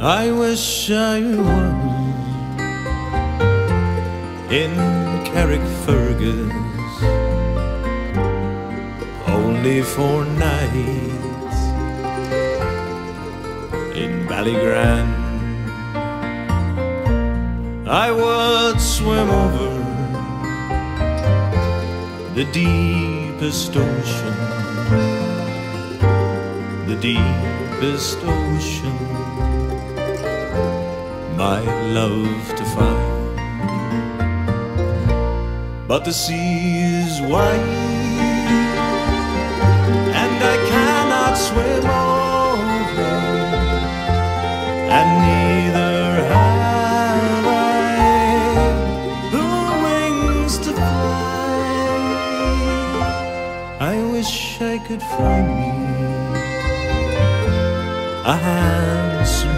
I wish I was in Carrickfergus only for nights in Ballygrand. I would swim over the deepest ocean, the deepest ocean, my love to find. But the sea is wide, and I cannot swim over, and neither have I the wings to fly. I wish I could find me a handsome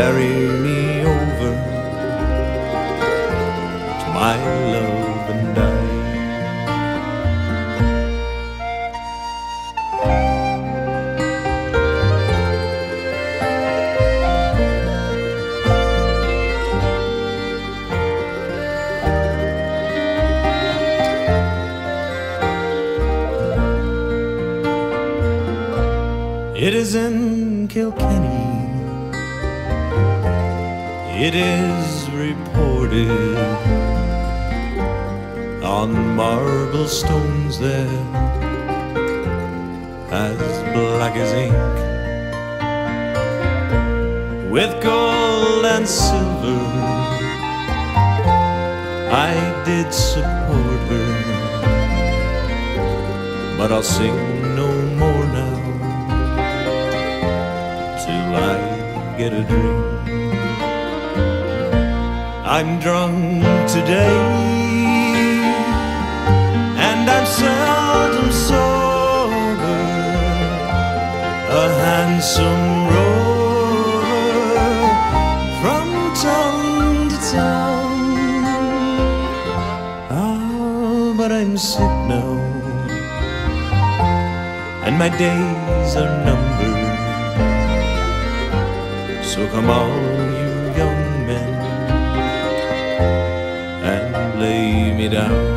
ferry me over to my love and I. It is in Kilkenny. It is reported on marble stones there as black as ink with gold and silver. I did support her, but I'll sing no more now till I get a drink. I'm drunk today, and I'm seldom sober. A handsome rover from town to town. Ah, but I'm sick now, and my days are numbered. So come all you me down.